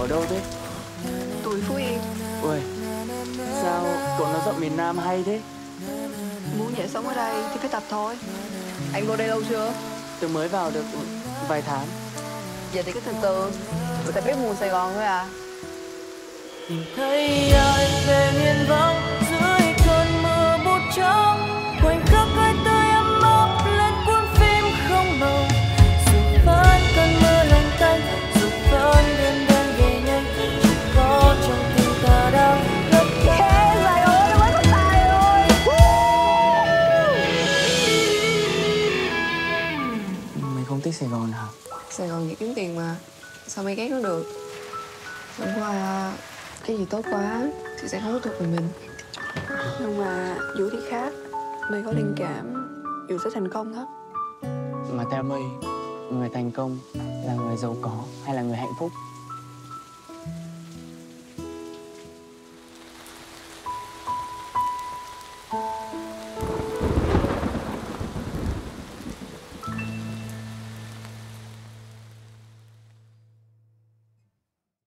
ở đâu thế? Tôi Phú Yên Ui, sao cậu nói giọng miền Nam hay thế? Muốn về sống ở đây thì phải tập thôi Anh vô đây lâu chưa? Tôi mới vào được vài tháng Vậy thì cứ từ từ Người ta biết mùa Sài Gòn thôi à tìm thấy Thích Sài Gòn hả? Sài Gòn dễ kiếm tiền mà. Sao mày ghét nó được? Chẳng qua cái gì tốt quá thì sẽ không có thuộc về mình. Nhưng mà dù thì khác. Mày có linh cảm dù sẽ thành công hết Mà theo mày, người thành công là người giàu có hay là người hạnh phúc?